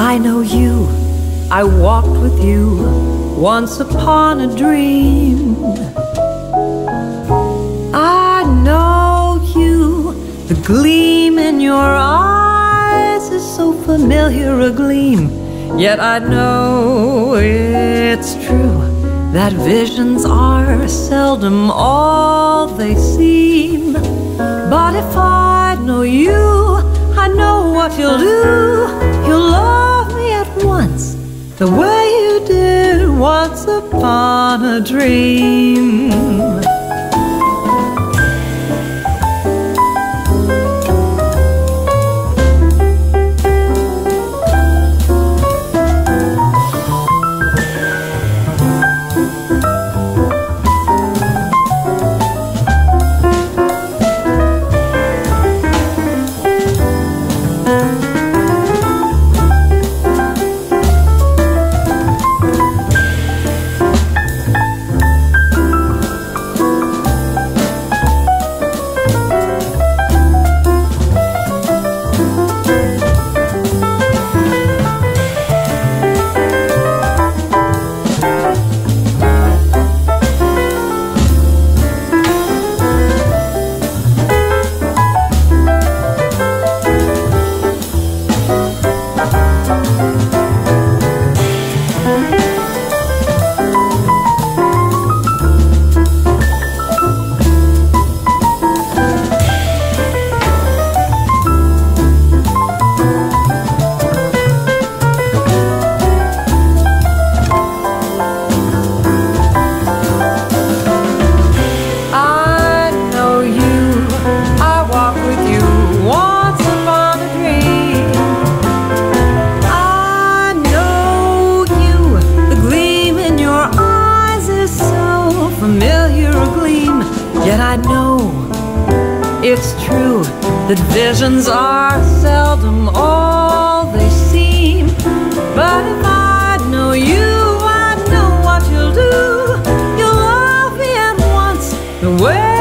I know you, I walked with you once upon a dream. I know you, the gleam in your eyes is so familiar a gleam. Yet I know it's true that visions are seldom all they seem. But if I know you, I know what you'll do. The way you did once upon a dream. Yet I know it's true that visions are seldom all they seem. But if I know you, I know what you'll do. You'll love me at once the way.